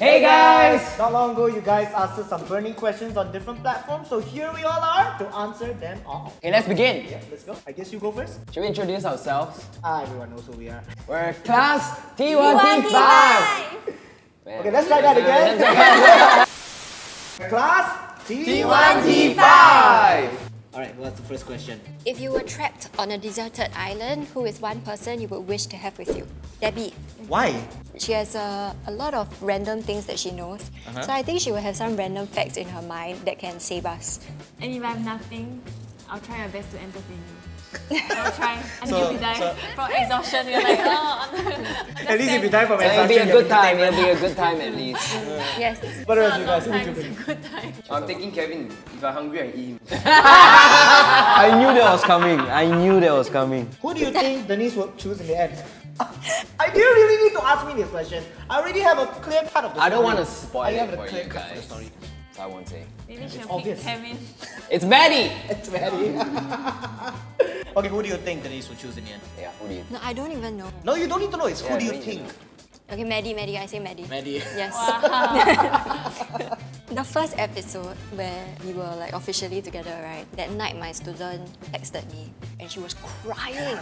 Hey guys! Not long ago, you guys asked us some burning questions on different platforms, so here we all are to answer them all. Okay, let's begin. Yeah, let's go. I guess you go first. Should we introduce ourselves? Ah, everyone knows who we are. We're class T1, T5. Okay, let's try that again. Class T1 T5. Alright, what's the first question? If you were trapped on a deserted island, who is one person you would wish to have with you? Debbie. Why? She has a, a lot of random things that she knows. Uh-huh. So I think she will have some random facts in her mind that can save us. And if I have nothing, I'll try my best to entertain you. I'll try until So- we die so- from exhaustion. We're like, oh. At least if you die from It'll be exhaustion, a you good have time. It'll entertainment. be a good time at least. Yes. What else you no guys? Who time would you is a pick? good time. I'm taking Kevin. If I'm hungry, I eat him. I knew that was coming. I knew that was coming. Who do you think Denise will choose in the end? I do really need to ask me this question. I already have a clear cut of the story. I don't want to spoil I it have a for clear you cut for the guys. Story. So I won't say. Maybe she'll obvious. pick Kevin. It's Maddie! It's very. okay, who do you think Denise will choose in the end? Yeah, who do you No, I don't even know. No, you don't need to know. It's who do you we need to think? know. Okay, Maddie, Maddie, I say Maddie. Maddie. Yes. the first episode where we were like officially together, right? That night my student texted me and she was crying.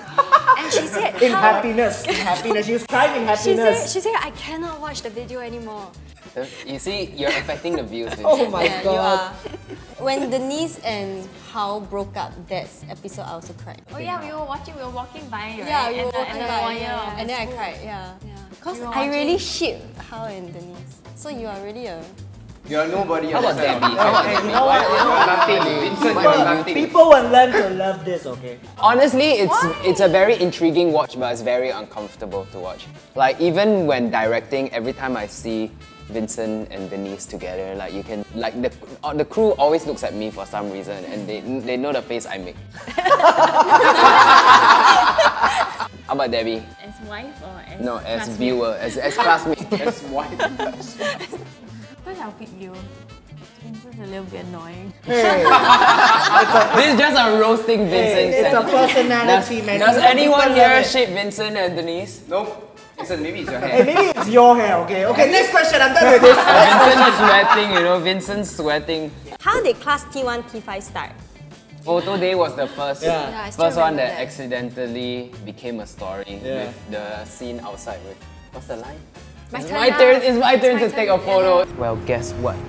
and she said In "How-" happiness, in happiness. She was crying in She said, happiness. she said I cannot watch the video anymore. Uh, you see, you're affecting the views. Oh my Yeah, you god. are. When Denise and Hao broke up, that episode I also cried. Oh yeah, we were watching, we were walking by, right? Yeah, we At were the- uh, walking the by, foyer yeah, and then I cried. Yeah, Yeah. Because I really watching- ship Hao and Denise. So you are really a You're nobody. How about understand? Debbie? How about Debbie? know? You know You're nothing. Vincent, you're People, nothing. people will learn to love this, okay? Honestly, it's it's a very intriguing watch, but it's very uncomfortable to watch. Like even when directing, every time I see Vincent and Denise together, like you can like the uh, the crew always looks at me for some reason, and they they know the face I make. How about Debbie? As wife or as No, as classmate? viewer, as as classmate. That's why. First I'll pick you. Vincent's a little bit annoying. Hey, this is just a roasting Vincent. it's a segment. personality, man. Does anyone love here it. ship Vincent and Denise? nope. Listen, maybe it's your hair. Hey, hair. maybe it's your hair, okay? Okay, next question. I'm done with this. Vincent is sweating, you know. Vincent's sweating. How did class T1, T5 start? Photo day was the first Yeah. Yeah, first one that, that. accidentally became a story Yeah. with the scene outside with what's the line? My It's turn my turn. It's my turn my to turn, take a yeah. photo. Well, guess what?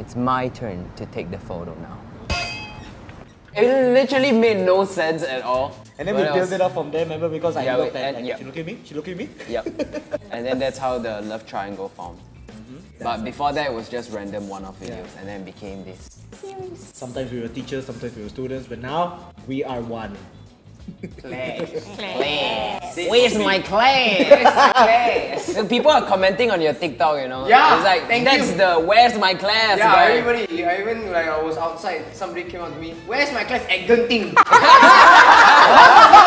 It's my turn to take the photo now. It literally made no sense at all. And then we What build else? it up from there, remember? Because I Yeah, looked we- at and- like, yeah. she look at me, she look at me. Yep. and then that's how the love triangle formed. Mm-hmm. But before that, it was just random one-off videos, and then became this. Sometimes we were teachers, sometimes we were students, but now we are one. Class. class. Where's my class? Where's my class? so People are commenting on your TikTok, you know. Yeah, It's like thank that's you. the where's my class? Yeah, guy." everybody. I even like I was outside. Somebody came up to me. Where's my class at Genting? How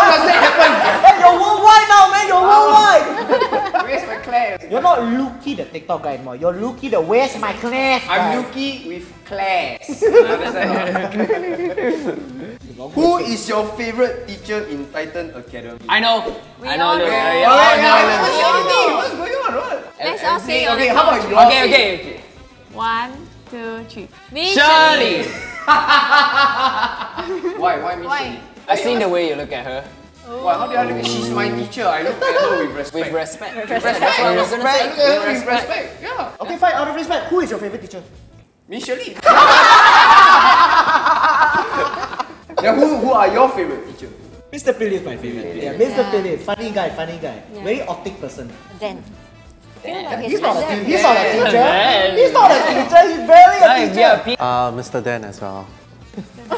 does that happen? Hey, you're worldwide now, man! You're oh. worldwide! Where's my class? You're not Luki the TikTok guy anymore. You're Luki the Where's my class? guy. I'm Yuki with class. Who is your favorite teacher in Titan Academy? I know. We I know. all look, know. Oh, yeah, no, oh, no, I no, never no, say no, anything. no. What's going on? What? Let's all say on Okay, how about your Okay, okay, okay. One, two, three. Me, Shirley! Why? Why me? Why? Shirley? I've seen the way you look at her. Why? How do I look at She's my teacher. I look at her with respect. With respect. With respect. That's what I was gonna say. I look at her With with respect. Yeah. Okay, fine, out of respect, who is your favorite teacher? Me, Shirley. yeah, who, who are your favorite teacher? Mr. Pili is my favorite. Yeah, Mr. Pili, funny guy, funny guy. Very optic person. Then. Feel like He's not a teacher. He's not a teacher. He's not a teacher. He's very a teacher. yeah, pe- Uh, Mr. Dan as well.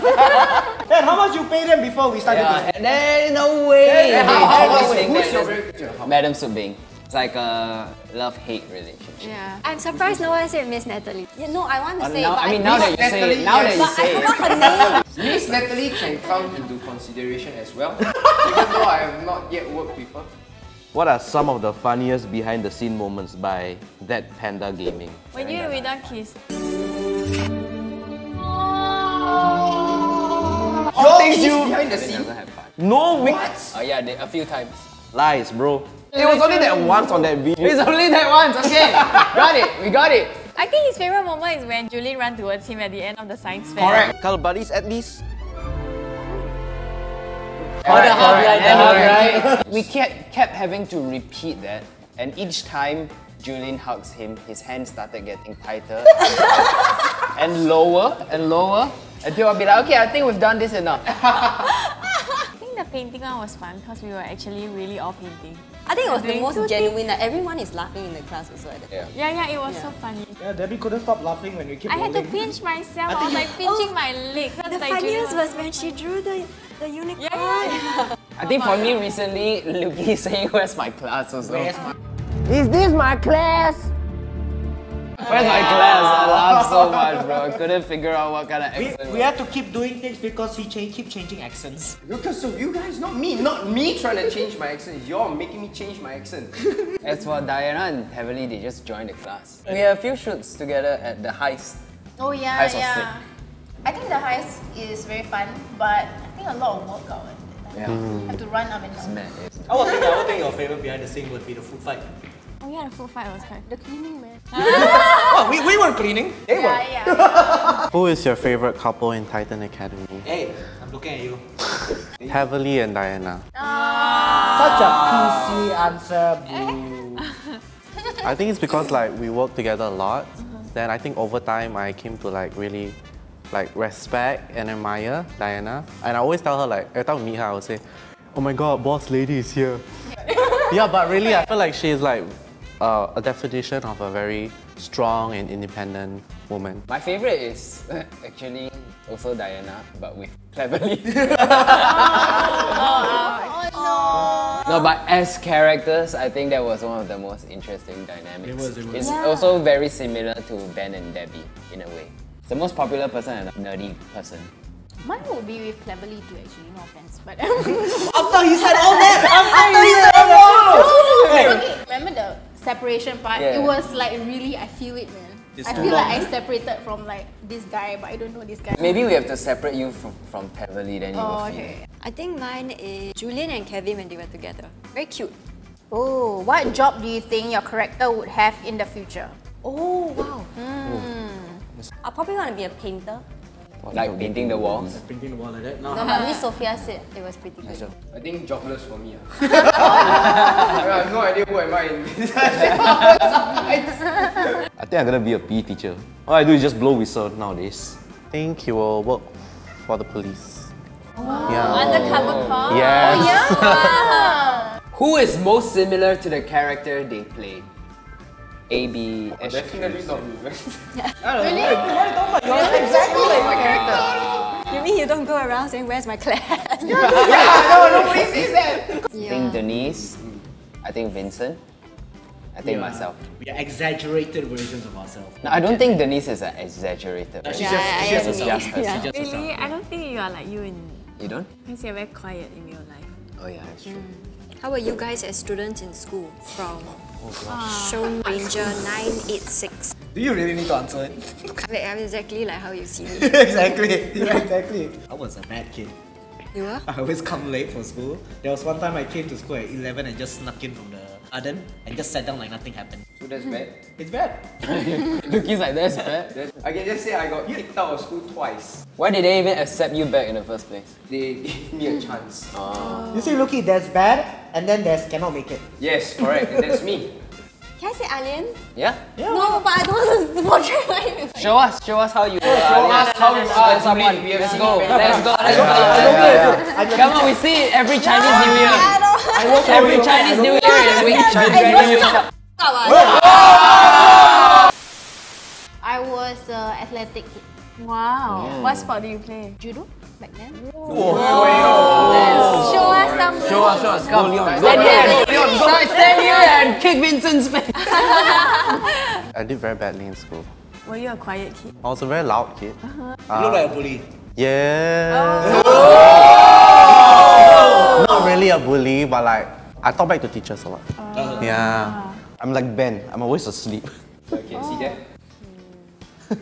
And how much you pay them before we started yeah, this? and then no way. How, how, how, no way. who's your favorite Madam Subing. It's like a love-hate relationship. Yeah. I'm surprised no one said Miss Natalie. Yeah, no, I want to Uh, say, now, but I mean, now that you say it, now that yes. you but I say it, forgot her name. Miss Natalie can come into consideration as well, even though I have not yet worked with her. What are some of the funniest behind the scene moments by that Panda Gaming? When you and Rita kissed. Your things you behind the scene. fun. No, we What? Oh yeah, they, a few times. lies, bro. It was only that once on that video. It's only that once, okay. got it, we got it. I think his favorite moment is when Julynn ran towards him at the end of the science fair. Correct. Kalau buddies at least. Correct, correct, correct. We kept, kept having to repeat that, and each time Julynn hugs him, his hand started getting tighter and lower and lower until I'll be like, okay, I think we've done this enough. I think the painting one was fun because we were actually really all painting. I think it was the most two genuine. Like everyone is laughing in the class also at that. Yeah. Yeah, yeah, it was so funny. Yeah, Debbie couldn't stop laughing when we keep I had to pinch myself. I, was like pinching oh, my leg. 'cause The like funniest was when she drew the the unicorn. Yeah, yeah, yeah. I think for me recently, Luki saying, where's my class also. Where's my- Is this my class? Where's my class? I laughed so much, bro. I couldn't figure out what kind of accent. we have to keep doing things because he cha- keep changing accents. Because of you guys, not me. Not me trying to change my accent. You're making me change my accent. As for Diana and Heavenly, they just joined the class. We had a few shoots together at the heist. Oh yeah, Heist yeah. I think the heist is very fun, but I think a lot of workout. at that time. Yeah. Have to run up and down. Man, it's- I would think, I would think your favorite behind the scene would be the food fight. Oh yeah, the food fight was quite. The cleaning man. Oh, we, we weren't cleaning. They were. Yeah, yeah. Who is your favorite couple in Titan Academy? Hey, I'm looking at you. Heavenly and Diana. Ah. Such a PC answer, boo. I think it's because like we work together a lot. Then I think over time I came to like really like respect and admire Diana. And I always tell her like every time we meet her I would say, Oh my god, boss lady is here. yeah, but really I feel like she's like uh, a definition of a very strong and independent woman. My favorite is actually also Diana, but with Cleverly. No, but as characters, I think that was one of the most interesting dynamics. It was, it was. It's also very similar to Ben and Debbie in a way. The most popular person and a nerdy person. Mine would be with Cleverly too, actually. No offense, but After he said all that, after he said all that. okay. Remember the separation part? Yeah. It was like really, I feel it, man. It's I too feel like. I separated from like this guy, but I don't know this guy. Maybe we have to separate you from, from Cleverly, then you will Oh, feel okay. I think mine is Julynn and Kevin when they were together. Very cute. Oh, what job do you think your character would have in the future? Oh wow. I probably want to be a painter. Like painting the walls. Painting the wall like that. No, No. but Miss Sophia said it was pretty good. I think jobless for me. ah. I have no idea who am I in this. I think I'm gonna be a PE teacher. All I do is just blow whistle nowadays. I think he will work for the police. Yeah. Undercover cop. Yes. Oh, who is most similar to the character they played? A, B, S, Definitely not me. Yours exactly like my character. You mean you don't go around saying where's my class? Yeah. I think Denise. I think Vincent. I think myself. We are exaggerated versions of ourselves. No, I don't think Denise is an exaggerated. She's version. just, she's just It's herself. just herself. She's just Really, herself. I don't think you are like you in. You don't? Because you're very quiet in real life. Oh yeah, that's true. Mm. How were you guys as students in school from oh, Show Ranger 986? Do you really need to answer it? Like, I'm exactly like how you see me. exactly. Yeah, exactly. I was a bad kid. You were? I always come late for school. There was one time I came to school at 11 and just snuck in from the garden and just sat down like nothing happened. So that's bad. It's bad. Lookie's like, that's bad. That's, I can just say I got kicked out of school twice. Why did they even accept you back in the first place? They gave me a chance. Oh. You see, Lucky, that's bad and then there's cannot make it. Yes, correct. That's me. Can I say alien? Yeah? No, but I don't want to portray my Show us, show us how you Show us how you are someone. We have Let's go, let's go, let's I go. don't care. Come on, we see it every Chinese New Year. I will show Every. Chinese New Year is we Chinese New Year. I was uh, athletic kid. Wow. What sport do you play? judo back then. Show us some. Show us, show us. Come, Leon. Stand here. Leon, stand stand here and kick Vincent's face. I did very badly in school. Were you a quiet kid? I was a very loud kid. You look like a bully. Yeah. Oh. Not really a bully, but like I talk back to teachers a lot. Oh. Yeah. I'm like Ben. I'm always asleep. Okay, see that? Oh.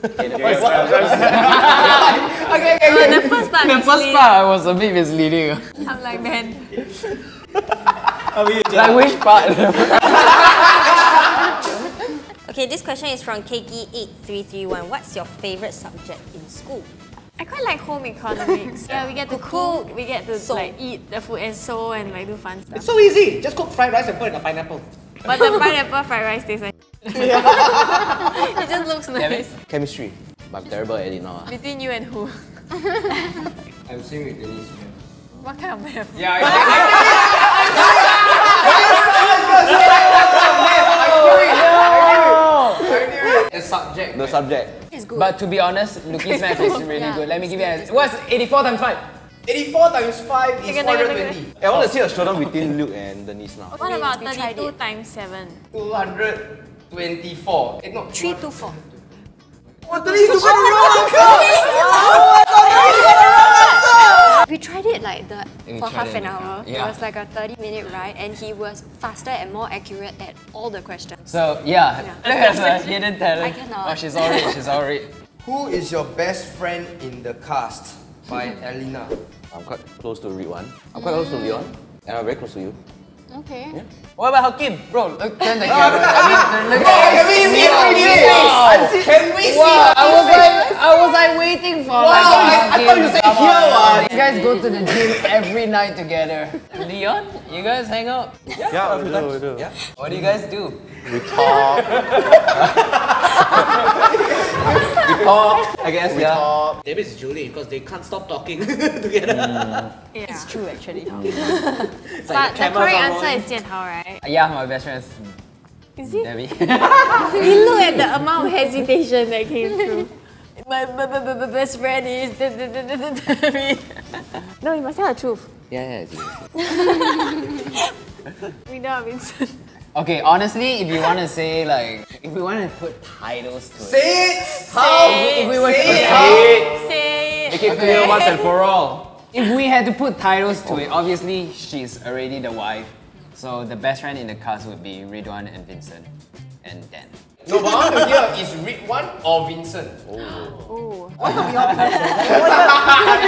Okay, okay, okay. The first part. The first part I was a bit misleading. I'm like man. Like which part? Okay, this question is from Keiki8331. What's your favorite subject in school? I quite like home economics. yeah, we get to cook, we get to Sew. like eat the food and sew and like do fun stuff. It's so easy. Just cook fried rice and put in a pineapple. But the pineapple fried rice tastes like it just looks nice. Chemistry. I'm terrible at it now. Between you and who? I'm same with Denise. What kind of math? Yeah, I, A subject. The subject. It's good. But to be honest, Luki's math is really Yeah. good. Let me give you an What's 84 times 5? 84 times 5 is Second, second, 420. I want to see a showdown between Luke and Denise now. What about we tried 32 times 7? 224. Eh, no. 3 to 4. What Denise, you got the wrong We tried it like the We for half an hour. car. It was like a 30 minute ride and he was faster and more accurate at all the questions. So yeah, Yeah. there's a hidden talent. I cannot. Oh, she's already, she's already. Who is your best friend in the cast? By Elena. I'm quite close to Ridhwan. I'm quite close to mm. Leon. And I'm very close to you. Okay. Yeah. What about Hakim? Bro, look, turn the camera. Look Can we see Wow. Can we see Wow, I was like, I was like waiting for like I- I thought you said here, You guys go to the gym every night together. Leon, you guys hang out. Yeah, we do, we do. Yeah. What do you guys do? We talk. We talk, I guess, yeah. talk. David is Julie because they can't stop talking together. Mm. Yeah. It's True, actually. It's But like the correct answer rolling. is Jian Hao, right? Yeah, my best friend is Is it? Debbie. You look at the amount of hesitation that came through. My, best friend is. no, you must tell the truth. Yeah, yeah. We know Vincent. okay, honestly, if you want to say like, if we want to put titles to it, Say it! How? if we were to Say it! how- Say it. Make it clear once and for all. If we had to put titles to it, obviously she's already the wife. So the best friend in the cast would be Ridhwan and Vincent and Dan. No, but I want to hear is Ridhwan or Vincent? Oh. Ooh. Just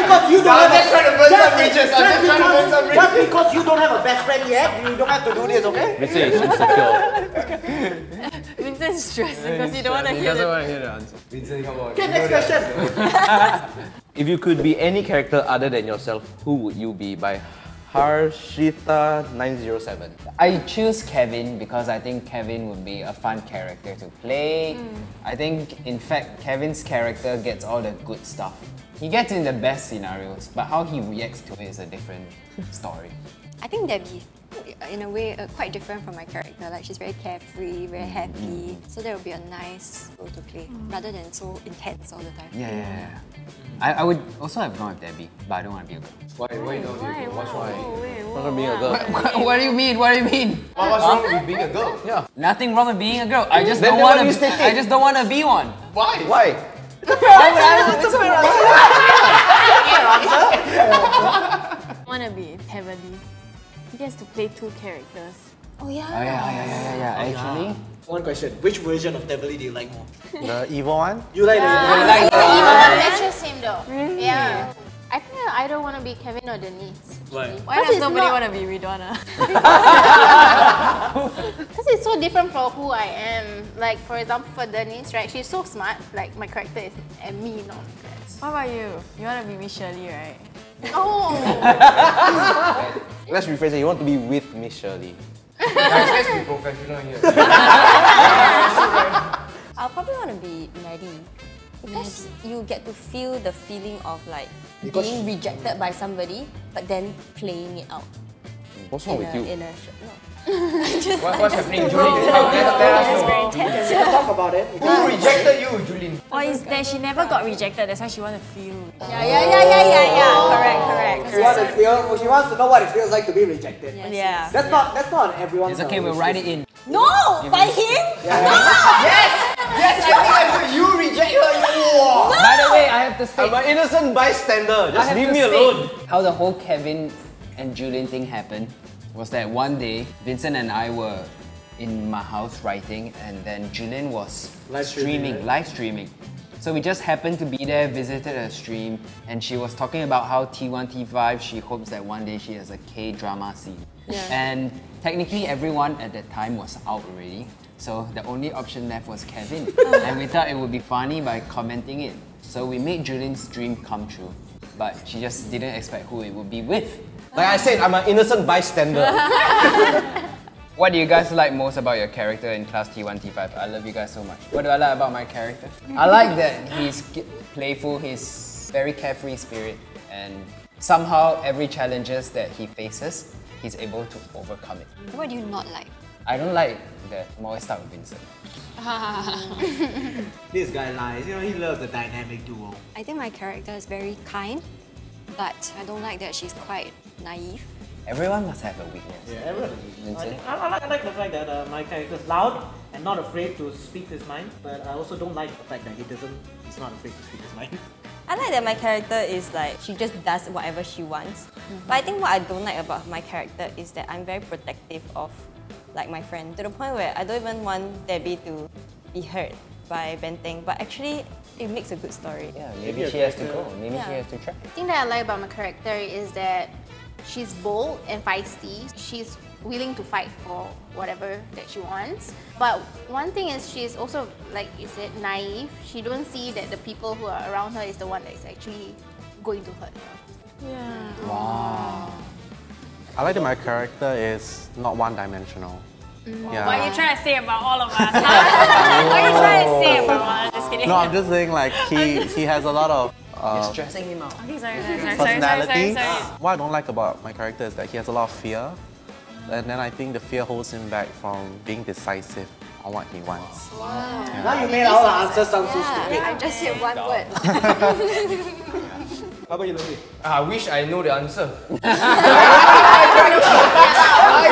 because you don't I'm have just a, trying to burn just, some bridges. I'm just trying to burn some because, just because you don't have a best friend yet, you don't have to do this, okay? Vincent is insecure. Vincent is stressed because he don't want to hear. He doesn't want to hear the answer. Vincent, come on. Okay, next question. If you could be any character other than yourself, who would you be? By Harshita907. I choose Kevin because I think Kevin would be a fun character to play. Mm. I think, in fact, Kevin's character gets all the good stuff. He gets in the best scenarios, but how he reacts to it is a different story. I think Debbie, in a way, uh, quite different from my character. Like she's very carefree, very happy. Mm. So that would be a nice role to play, mm. rather than so intense all the time. Yeah, yeah, yeah. I, I would also have gone with Debbie, but I don't want to be a girl. Why, why not? Why? What's why? Oh, wait, Not gonna a girl. What, what do you mean? What do you mean? What- What's wrong with being a girl? Yeah. Nothing wrong with being a girl. I just Then- don't want to. I just don't want to be one. Why? Why? wanna be Heavenly. He gets to play two characters. Oh yeah. Oh yeah, yeah, yeah, yeah, yeah. Actually, One question. Which version of Devily do you like more? The evil one? You like I the think the evil one matches him though. Yeah. I don't want to be Kevin or Denise. Why? Why does it's nobody not- want to be Ridwana? Because it's so different from who I am. Like, for example, for Denise, right? She's so smart. Like, my character is, and me not. What about you? You want to be Miss Shirley, right? Oh! Let's rephrase it. You want to be with Miss Shirley. Guys, let's be professional here. I'll probably want to be Maddie. Because you get to feel the feeling of like Because- being rejected by somebody, but then playing it out. What's wrong with a, you? In a sh- no. What, what's happening, Julie? Tell, tell, tell us more. We talk about it. Who rejected you, Julynn? Or is that she never got rejected, that's why she want to feel. Yeah, yeah, yeah, yeah, yeah, yeah. Correct, correct, She wants to correct. feel. She wants to know what it feels like to be rejected. Yeah. That's not. That's not everyone's. it's okay. uh, We'll write it in. No, by him. No! Yes! Yes, I think I heard you reject her. You. By the way, I have to state. I'm an innocent bystander. Just leave me state alone. How the whole Kevin and Julynn thing happened was that one day Vincent and I were in my house writing, and then Julynn was Live streaming, streaming, live streaming. So we just happened to be there, visited her stream, and she was talking about how T1, T5, she hopes that one day she has a K drama scene. Yeah. And technically, everyone at that time was out already. So the only option left was Kevin. Oh. and we thought it would be funny by commenting it. So we made Julynn's dream come true. But she just didn't expect who it would be with. Like I said, I'm an innocent bystander. What do you guys like most about your character in Class T1, T5? I love you guys so much. What do I like about my character? I like that he's playful, he's very carefree spirit, and somehow every challenges that he faces, he's able to overcome it. What do you not like? I don't like that I'm always stuck with Vincent. This guy lies. You know, he loves the dynamic duo. I think my character is very kind, but I don't like that she's quite naive. Everyone must have a weakness. Yeah, everyone. I, Vincent? think- I, I like, I like the fact that uh, my character is loud and not afraid to speak his mind, but I also don't like the fact that he doesn't. He's not afraid to speak his mind. I like that my character is like she just does whatever she wants. But I think what I don't like about my character is that I'm very protective of like my friend to the point where I don't even want Debbie to be hurt by Benteng. But actually it makes a good story. Yeah, maybe she has to go. Maybe she has to try. The thing that I like about my character is that she's bold and feisty. She's willing to fight for whatever that she wants. But one thing is she's also like you said naive. She don't see that the people who are around her is the one that is actually going to hurt her. Wow. I like that my character is not one-dimensional. Yeah. What are you trying to say about all of us? What are you trying to say about all? Just kidding. No, I'm just saying like he he has a lot of uh, You're stressing him out. Okay, sorry, sorry, sorry, sorry, sorry, personality. sorry, sorry. What I don't like about my character is that he has a lot of fear, and then I think the fear holds him back from being decisive on what he wants. Wow. Now you made all our answers sound so stupid. I just said one word. How about you, Louis? Ah, I wish I know the answer. We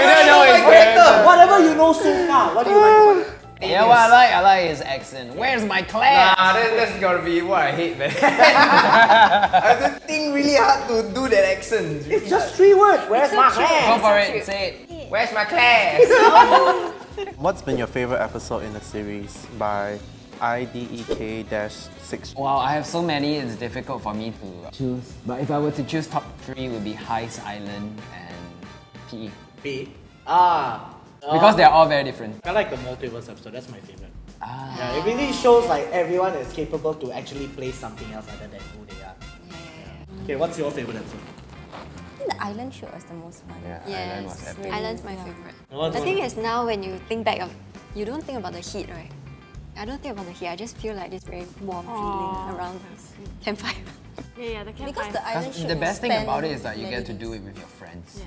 don't know his character. Whatever you know so far, what do you like about it? Yeah, what I like, I like his accent. Where's my class? Nah, that, that's gotta be what I hate, man. I have to think really hard to do that accent. It's just three words. Where's my Go for it, say it. Where's my class? What's been your favorite episode in the series by IDEK-6? Wow, I have so many, it's difficult for me to choose. But if I were to choose top three, would be Heist Island and PE. B. Ah. uh, Because they're all very different. I like the multiverse episode. That's my favorite. Ah. Yeah, it really shows like everyone is capable to actually play something else other than who they are. Yeah. Okay, what's your favorite episode? I think the island show was the most fun. Yeah, Island was Yes, epic. Island's my favorite. What's The thing is now when you think back of, you don't think about the heat, right? I don't think about the heat. I just feel like this very warm feeling around us. Campfire. Yeah, yeah, the campfire. Because the island That's- show the best thing about it is that you get to do it with your friends.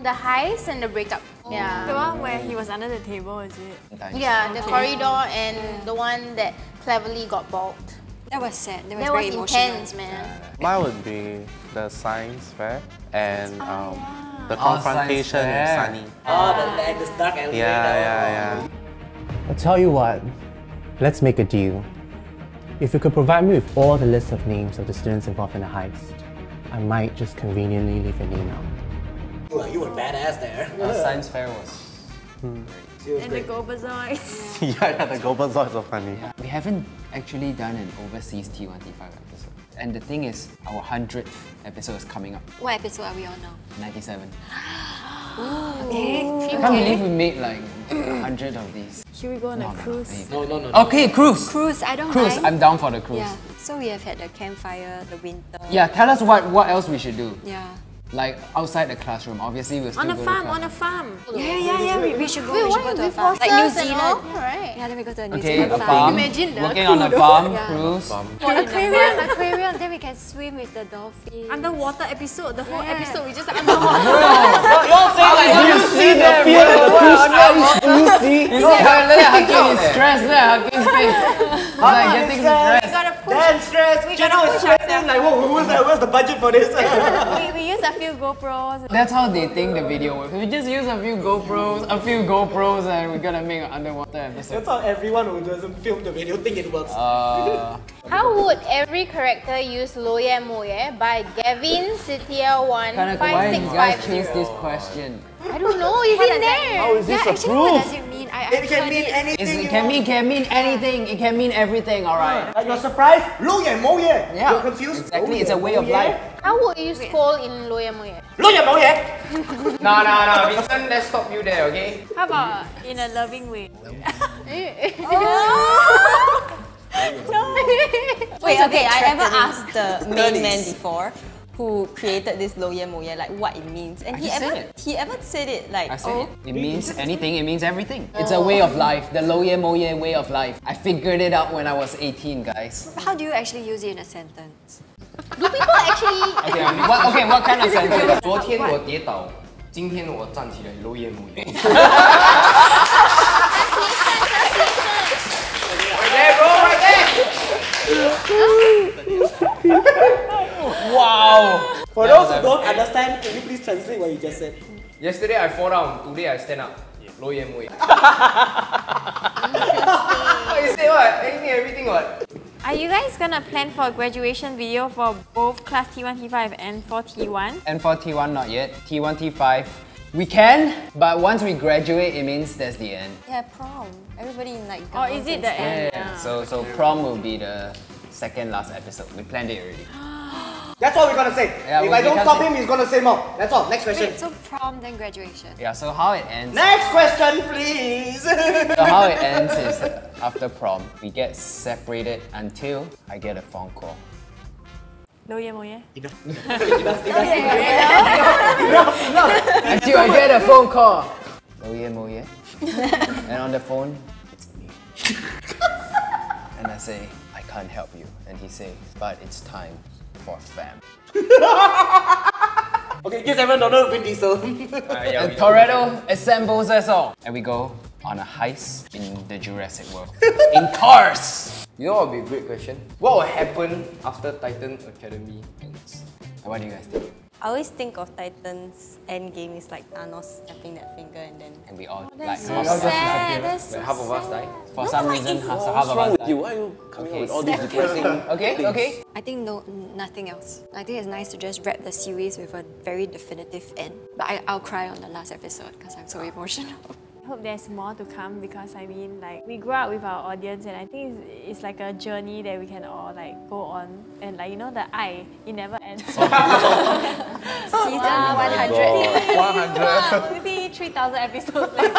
The highs and the breakup. The Yeah. one where he was under the table, is it? Sometimes. Yeah, the corridor and the one that cleverly got balked. That was sad. That was That was very emotional. intense, man. Mine would be the science fair and um, the Oh, confrontation science with. Sunny. Oh, the, the, the dark elevator. Yeah, yeah, yeah. I'll tell you what, let's make a deal. If you could provide me with all the list of names of the students involved in the heist, I might just conveniently leave your name out. You were, you were badass there. Our science fair was. Hmm. She was And the great. Gobazoids. yeah, yeah, the Goblins are so funny. We haven't actually done an overseas T1, T5 episode. And the thing is, our 100th episode is coming up, What episode are we on now? 97. Okay. Oh. I can't believe we made like a 100 of these. Should we go on a cruise? No, no, no. no. Okay, cruise! Cruise, I don't Cruise, mind. I'm down for the cruise. Yeah. So we have had the campfire, the winter. Yeah, tell us what, what else we should do. Yeah. Like outside the classroom, obviously we'll still On a go farm, to on a farm. Yeah, yeah, yeah. We, we should go. Wait, we should why go to a farm. Like New horses and all? Zealand. Right. Yeah, then we go to a New Okay, Zealand a farm. Imagine the Working on a farm, Yeah. cruise. Aquarium, aquarium. Then we can swim with the dolphins. Underwater episode, the whole Yeah. episode we just like underwater. Do you see the fear of the fish eyes? Do you see? You see how look at Hakim, he's stressed. Look at Hakim's face. He's like getting stressed. gotta push. Damn stress. We gotta is push stressing. Like, whoa, who's? Where's the budget for this? we, we use a few GoPros. That's how they think the video works. We just use a few GoPros, a few GoPros, and we're gonna make an underwater episode. That's how everyone who doesn't film the video think it works. Uh, How would every character use Loye Moye by Gavin Setia Kanaka, why did you guys choose this question? I don't know, is it there? yeah, actually, what does it mean? I I, It can mean It's- anything. it you can want. mean can mean anything. It can mean everything. All right. Like you're surprised? Lo ye mo ye. Yeah. You're confused? Exactly. Lo It's a way mo of life. How would you scold in Loya Moye? Lo ye mo ye. No, no, no, Vincent, let's stop you there, okay? How about in a loving way? Oh. Wait, okay, I ever asked the main man before who created this Loye Moye, like what it means. And I he just ever said it. he ever said it like I said oh it. It means anything. It means everything. It's a way of life. The Loye Moye way of life. I figured it out when I was 18, guys. How do you actually use it in a sentence? Do people actually Okay, what, okay, what kind of sentence? 昨天我跌倒，今天我站起来，楼也母也。 Right there, bro, right there. Wow. For yeah, those who don't understand, can you please translate what you just said? Yesterday I fall down, today I stand up. Yeah. Low yam you say what? Anything, everything what? Are you guys gonna plan for a graduation video for both class T1, T5 and 4T1? And for T1 not yet. T1, T5 we can, but once we graduate, it means that's the end. Yeah, prom. Everybody in like. Oh, is it the end? Yeah. yeah. So, so prom will be the second last episode. We planned it already. That's all we're gonna say. Yeah, if we- I don't stop him, he's gonna say more. That's all. Next question. Wait, so prom then graduation. Yeah. So how it ends? Next question, please. So how it ends is after prom, we get separated until I get a phone call. Loye Moye? Until I get a phone call. Oh yeah, mo yeah. and on the phone, it's me. and I say, I can't help you. And he say, but it's time for fam. okay, give everyone Donald Vin Diesel. and Toretto assembles us all. And we go on a heist in the Jurassic World. in cars! You know what would be a great question? What will happen after Titan Academy ends? What do you guys think? I always think of Titan's endgame is like Thanos snapping that finger and then And we all oh, like That's so half of us sad. That's so half of us sad. die? For some reason, half, half What's of wrong us with die. you? Why are you coming Okay. with all these depressing Okay, things? okay. I think no, nothing else. I think it's nice to just wrap the series with a very definitive end. But I, I'll cry on the last episode because I'm so ah. emotional. I hope there's more to come because I mean like we grew up with our audience and I think it's, it's like a journey that we can all like go on and like you know the I it never ends. Season 100. 100. Maybe 3,000 episodes later.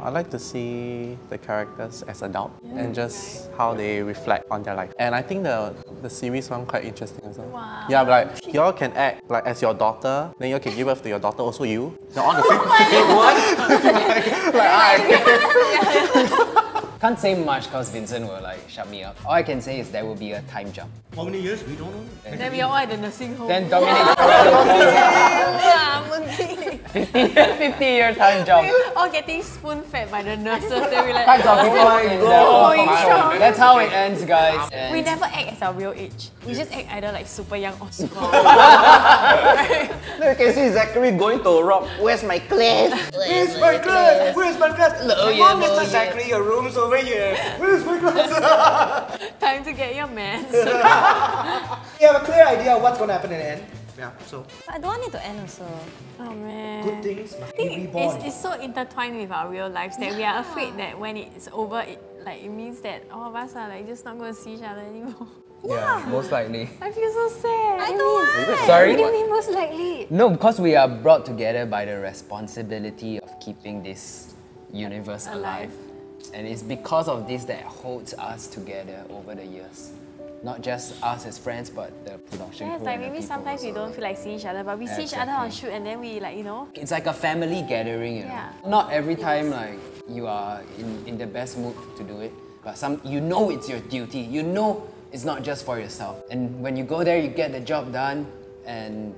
I like to see the characters as adults and just how they reflect on their life. And I think the the series one quite interesting as well. Wow. Yeah, but like y'all can act like as your daughter, then y'all can give birth to your daughter, also you. On the oh same, same one. like I. Can't say much because Vincent will like shut me up. All I can say is there will be a time jump. How many years? We don't know. then we are all at the nursing home. Then Dominic Toretto Wow, 50, 50 year time jump. all getting spoon fed by the nurses. Then we like, Tons of people oh, in the Going strong. That's how it ends, guys. And We never act as our real age. We just act either like super young or super old. Now you can see Zachary going to rock. Where's my class? Where's my class? Where's my class? Hello, Come on, Mr. Zachary, your room's over here. Where's my class? Time to get your man. you have a clear idea of what's gonna happen in the end. Yeah, so But I don't want it to end also. Oh man. good things must I be think reborn. it's, it's so intertwined with our real lives that we are afraid that when it's over, it like it means that all of us are like just not going to see each other anymore. yeah, most likely. I feel so sad. I know. Sorry? What do you mean most likely? No, because we are brought together by the responsibility of keeping this universe alive. And it's because of this that holds us together over the years. Not just us as friends, but the production Yeah, it's crew like maybe sometimes we don't feel like seeing each other, but we see each other on shoot and then we like, you know, It's like a family gathering, you know. Yeah. Not every time like you are in, in the best mood to do it, but some you know it's your duty. You know it's not just for yourself. And when you go there, you get the job done, and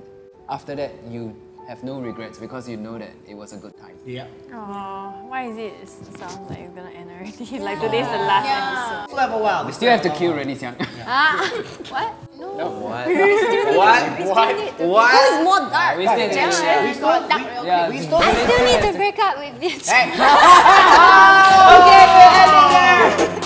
after that you have no regrets because you know that it was a good time. Yeah. Oh, why is it, it sounds like it's gonna end already? like today's the last yeah. episode. Still have a while. We still have to kill Renny Tiang. Ah, what? No. What? what? What? What? More dark. We still need yeah. We still, we, yeah. we still need to break up with you. Okay, we're ending there.